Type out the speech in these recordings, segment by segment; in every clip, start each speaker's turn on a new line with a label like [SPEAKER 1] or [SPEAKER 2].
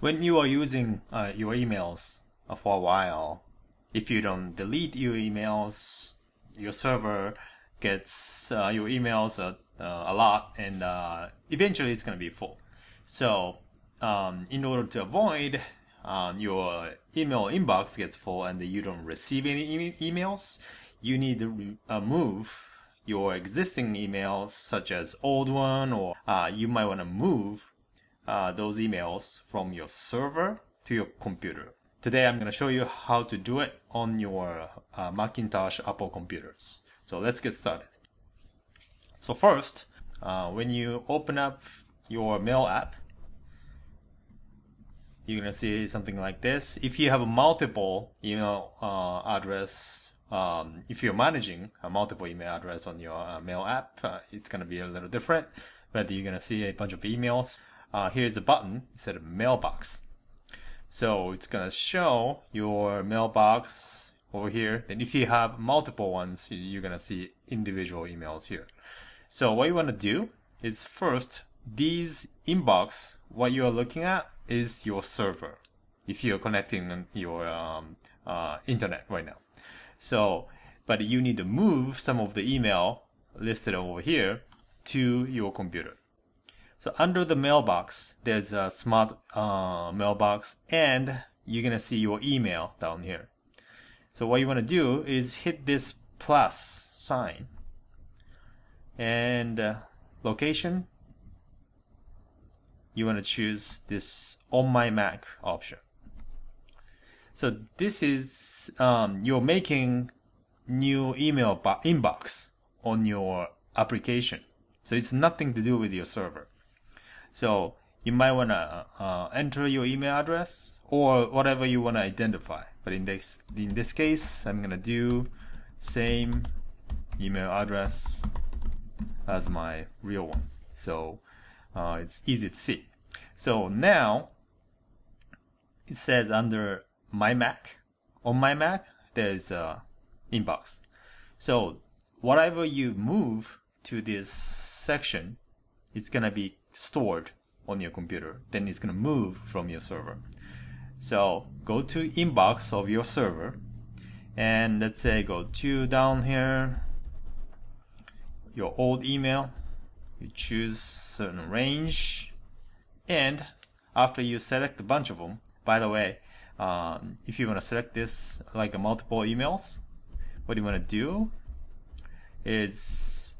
[SPEAKER 1] when you are using uh, your emails uh, for a while, if you don't delete your emails, your server gets uh, your emails uh, uh, a lot, and uh, eventually it's going to be full. So, um, in order to avoid um, your email inbox gets full and you don't receive any e- emails, you need to move your existing emails, such as old one, or uh, you might want to move uh, those emails from your server to your computer. Today I'm going to show you how to do it on your uh, Macintosh Apple computers. So let's get started. So first, uh, when you open up your mail app, you're gonna see something like this. If you have a multiple email uh, address, um, if you're managing a multiple email address on your uh, mail app, uh, it's gonna be a little different. But you're gonna see a bunch of emails. Uh, here's a button instead of mailbox. So it's gonna show your mailbox over here. Then if you have multiple ones, you're gonna see individual emails here. So what you wanna do is first, these inbox, what you're looking at is your server. If you're connecting your um, uh, internet right now. So, but you need to move some of the email listed over here to your computer. So under the mailbox, there's a smart uh, mailbox and you're going to see your email down here. So what you want to do is hit this plus sign and uh, location. You want to choose this on my Mac option. So this is, um, you're making new email inbox on your application. So it's nothing to do with your server. So you might want to uh, enter your email address or whatever you want to identify. But in this in this case, I'm gonna do same email address as my real one. So uh, it's easy to see. So now it says under my Mac. On my Mac, there's a inbox. So whatever you move to this section, it's gonna be stored on your computer. Then it's gonna move from your server. So go to inbox of your server and let's say go to down here your old email you choose certain range and after you select a bunch of them by the way um, if you want to select this like a multiple emails what you want to do is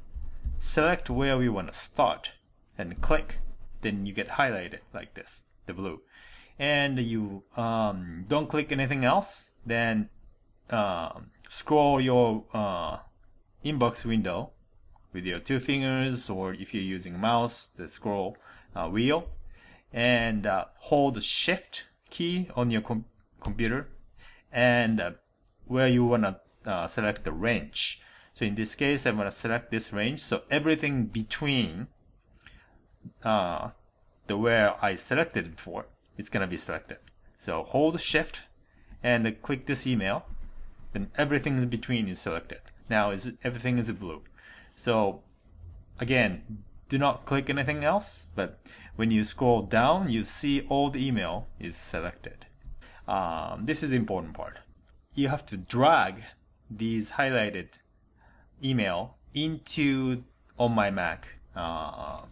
[SPEAKER 1] select where we want to start and click then you get highlighted like this the blue. And you um, don't click anything else then uh, scroll your uh, inbox window with your two fingers or if you're using mouse the scroll uh, wheel and uh, hold the shift key on your com computer and uh, where you want to uh, select the range. So in this case I'm to select this range. So everything between uh, the where I selected it for it's going to be selected so hold shift and click this email then everything in between is selected now is everything is blue so again, do not click anything else, but when you scroll down, you see all the email is selected. Um, this is the important part. You have to drag these highlighted email into on my Mac uh,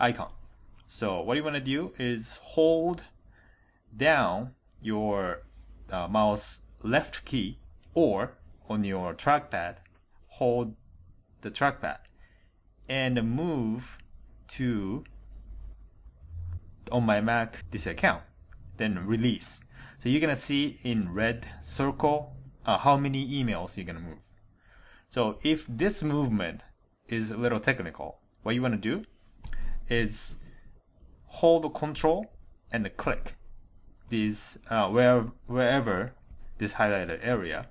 [SPEAKER 1] icon. So what you want to do is hold down your uh, mouse left key or on your trackpad, hold the trackpad and move to on my Mac this account then release so you're gonna see in red circle uh, how many emails you're gonna move so if this movement is a little technical what you want to do is hold the control and click this uh, where wherever this highlighted area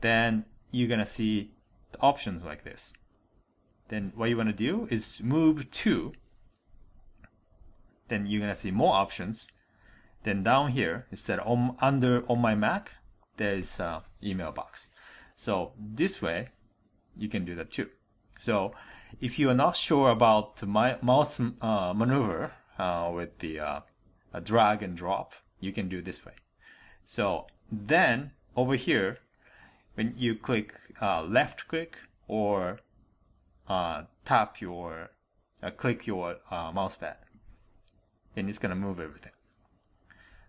[SPEAKER 1] then you're gonna see the options like this. Then what you want to do is move to. Then you're gonna see more options. Then down here, it said on under on my Mac, there's a email box. So this way, you can do that too. So if you are not sure about my mouse uh, maneuver uh, with the uh, drag and drop, you can do this way. So then over here, when you click uh, left click or uh, tap your, click your mouse pad, and it's gonna move everything.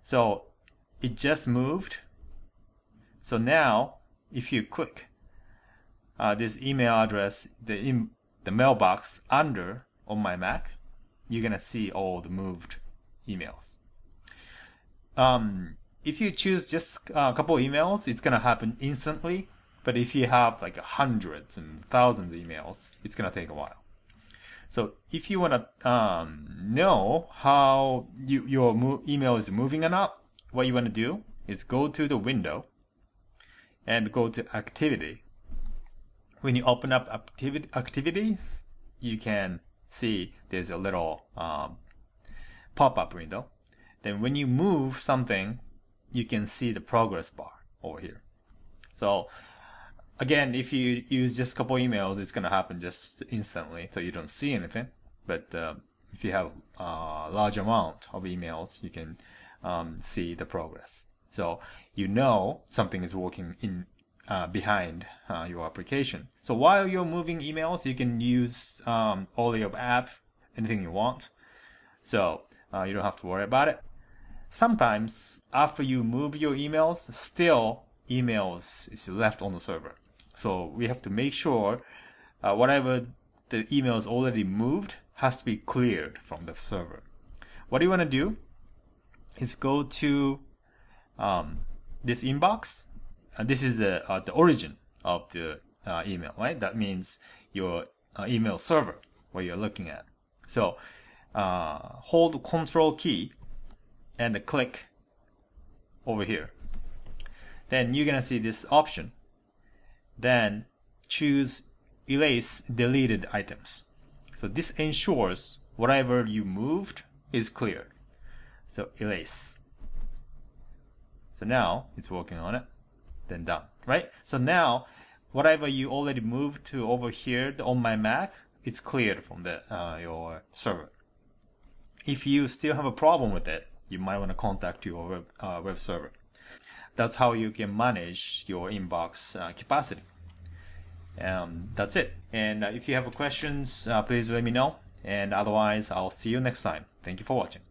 [SPEAKER 1] So it just moved. So now, if you click uh, this email address, the the mailbox under on my Mac, you're gonna see all the moved emails. Um, if you choose just a couple emails, it's gonna happen instantly. But if you have like hundreds and thousands of emails, it's gonna take a while. So if you wanna um, know how you, your email is moving or not, what you wanna do is go to the window and go to activity. When you open up activities, you can see there's a little um, pop-up window. Then when you move something, you can see the progress bar over here. So again, if you use just a couple emails, it's gonna happen just instantly, so you don't see anything. But uh, if you have a large amount of emails, you can um, see the progress. So you know something is working in uh, behind uh, your application. So while you're moving emails, you can use um, all your app, anything you want. So uh, you don't have to worry about it. Sometimes after you move your emails, still emails is left on the server. So we have to make sure uh, whatever the emails already moved has to be cleared from the server. What you want to do is go to um, this inbox. And this is the uh, the origin of the uh, email, right? That means your uh, email server where you're looking at. So uh, hold Control key and click over here. Then you're gonna see this option. Then choose erase deleted items. So this ensures whatever you moved is cleared. So erase. So now it's working on it. Then done, right? So now whatever you already moved to over here on my Mac, it's cleared from the uh, your server. If you still have a problem with it, you might want to contact your web, uh, web server. That's how you can manage your inbox uh, capacity. Um, that's it. And uh, if you have questions, uh, please let me know. And otherwise, I'll see you next time. Thank you for watching.